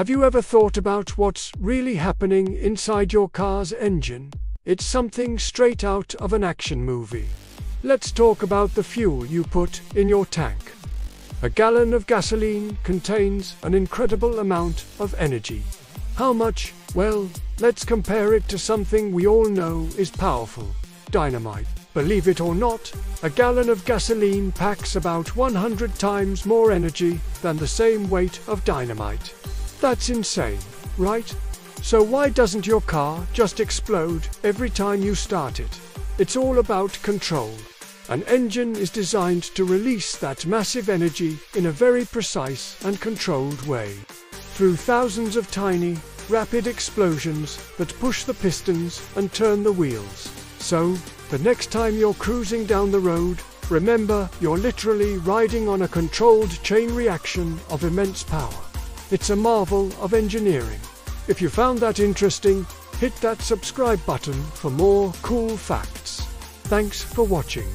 Have you ever thought about what's really happening inside your car's engine? It's something straight out of an action movie. Let's talk about the fuel you put in your tank. A gallon of gasoline contains an incredible amount of energy. How much? Well, let's compare it to something we all know is powerful dynamite. Believe it or not, a gallon of gasoline packs about 100 times more energy than the same weight of dynamite. That's insane, right? So why doesn't your car just explode every time you start it? It's all about control. An engine is designed to release that massive energy in a very precise and controlled way. Through thousands of tiny, rapid explosions that push the pistons and turn the wheels. So, the next time you're cruising down the road, remember you're literally riding on a controlled chain reaction of immense power. It's a marvel of engineering. If you found that interesting, hit that subscribe button for more cool facts. Thanks for watching.